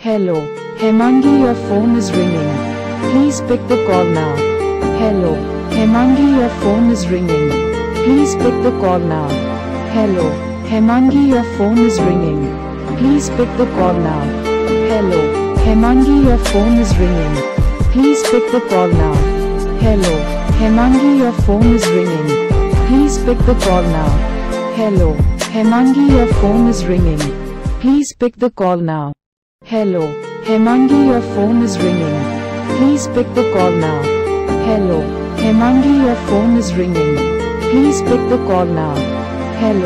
Hello, Hemangi, your phone is ringing. Please pick the call now. Hello, Hemangi, your phone is ringing. Please pick the call now. Hello, Hemangi, your phone is ringing. Please pick the call now. Hello, Hemangi, your phone is ringing. Please pick the call now. Hello, Hemangi, your phone is ringing. Please pick the call now. Hello, Hemangi, your phone is ringing. Please pick the call now. Hello, Hemangi, your phone is ringing. Please pick the call now. Hello, Hemangi, your phone is ringing. Please pick the call now. Hello.